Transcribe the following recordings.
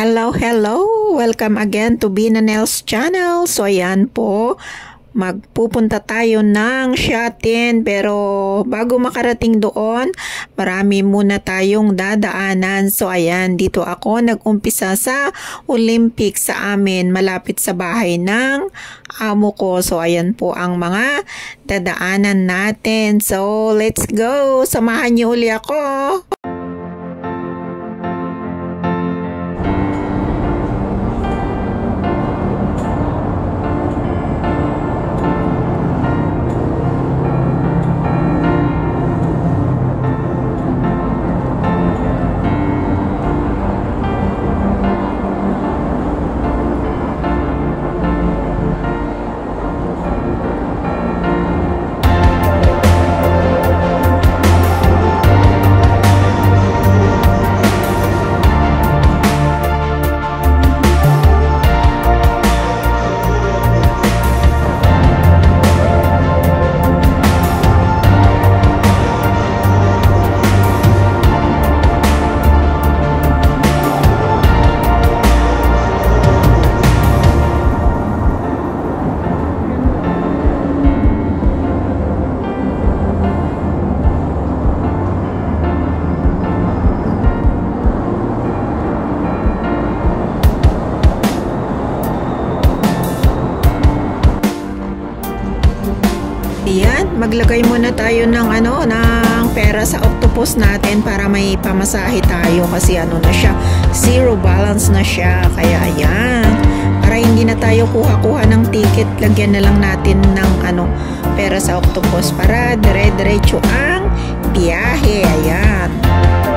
Hello, hello! Welcome again to Bina Nels channel. So ayan po, magpupunta tayo ng Shatin pero bago makarating doon, marami muna tayong dadaanan. So ayan, dito ako nag-umpisa sa Olympics sa amin malapit sa bahay ng amo ko. So ayan po ang mga dadaanan natin. So let's go! Samahan niyo uli ako! Maglagay muna tayo ng ano, ng pera sa octopus natin para may pamasahe tayo kasi ano na siya, zero balance na siya. Kaya ayan, para hindi na tayo kuha-kuha ng ticket, lagyan na lang natin ng ano, pera sa octopus para dire-diretso ang biyahe. Ayan.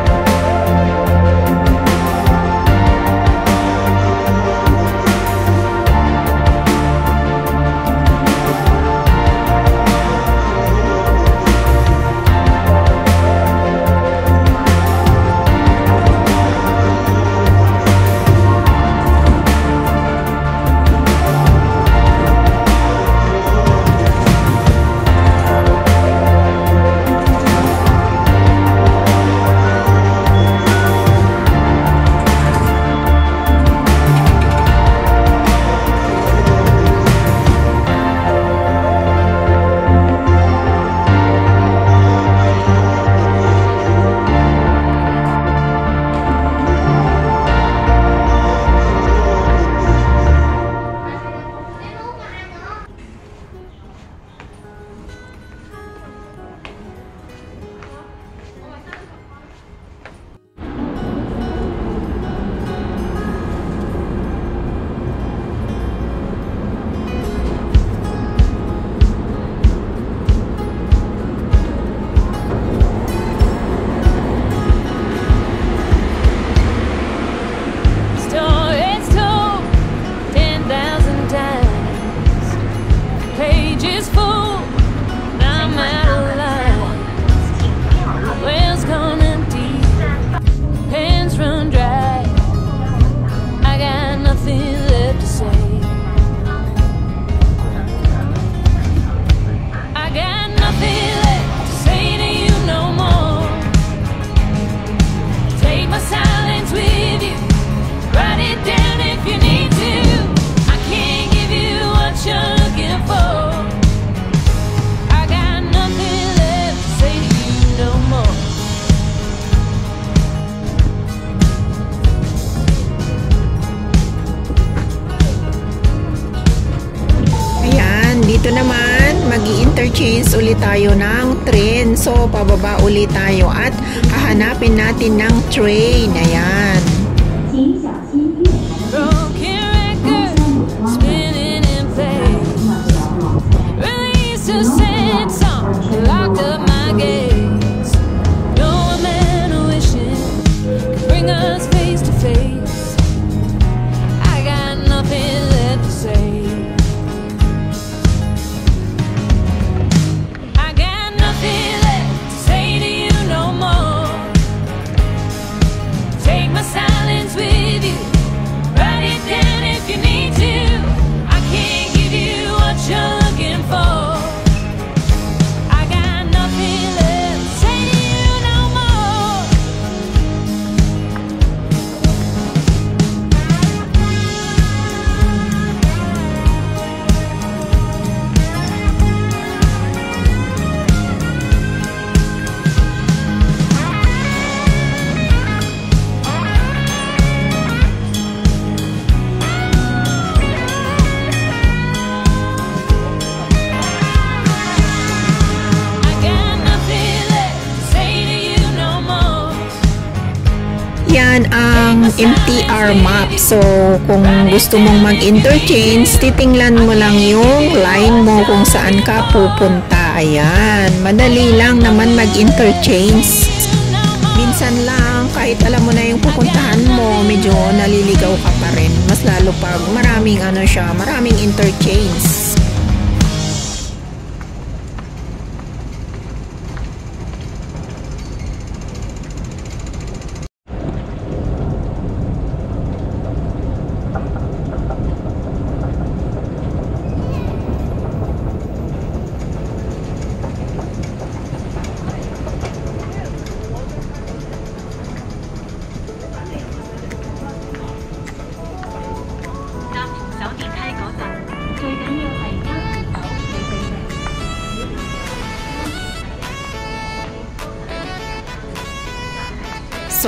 Dito naman, mag interchange ulit tayo ng train. So, pababa ulit tayo at hahanapin natin ng train. Ayan. Naman ang MTR map. So, kung gusto mong mag-interchange, titingnan mo lang yung line mo kung saan ka pupunta. Ayan. Madali lang naman mag-interchange. Minsan lang, kahit alam mo na yung pupuntahan mo, medyo naliligaw ka pa rin. Mas lalo pag maraming ano siya, maraming interchange.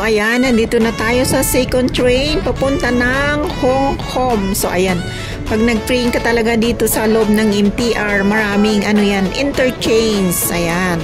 Ayan, nandito na tayo sa second train papunta ng Hong Kong. So ayan, pag nag-train ka talaga dito sa loob ng MTR, maraming ano yan, interchange. Ayan.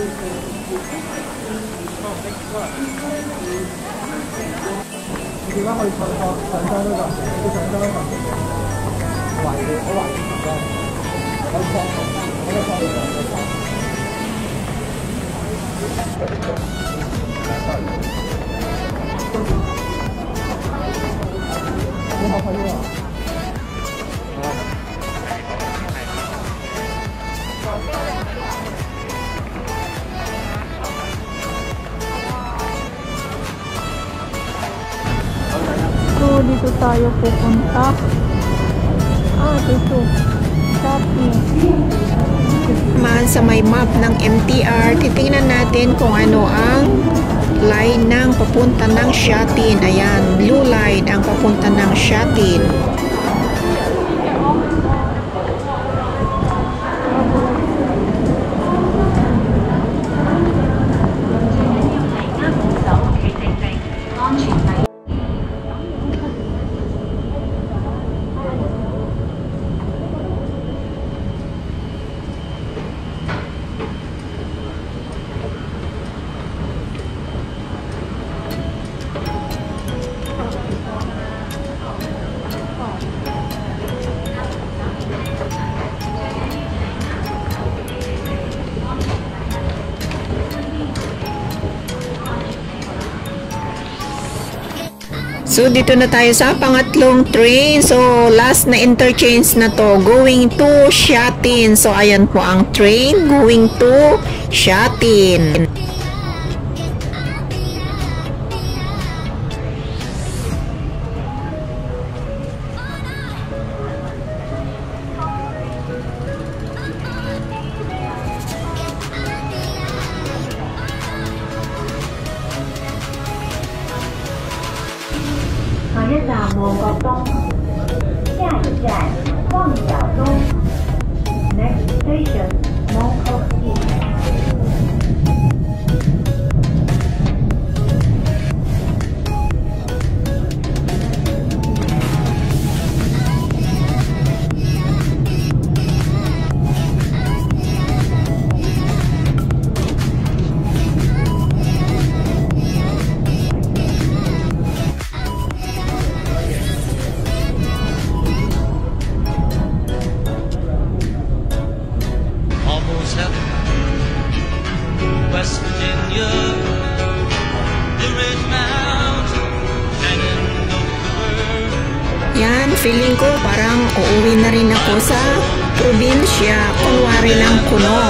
你点解可以上上上山呢个？去上山啊？怀疑，我怀疑上山。我错，我错咗上山。我好怀疑啊！Tayo pupunta. Ah, dito. Shopping. Man sa may map ng MTR, titingnan natin kung ano ang line ng papunta ng Shatin. Ayan, blue line ang papunta ng Shatin. So, dito na tayo sa pangatlong train. So, last na interchange na to. Going to Shatin. So, ayan po ang train. Going to Shatin. 口东，下一站旺角东。Next station, Feeling ko parang uuwi na rin ako sa probinsya. Kunwari lang kuno.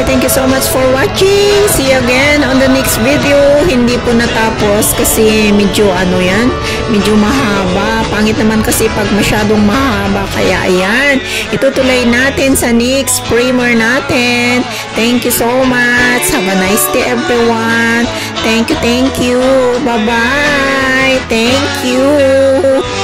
You, thank you so much for watching. See you again on the next video. Hindi po natapos kasi medyo ano yan, medyo mahaba. Pangit naman kasi pag masyadong mahaba. Kaya ayan, itutuloy natin sa next primer natin. Thank you so much. Have a nice day everyone. Thank you, thank you. Bye-bye. Thank you.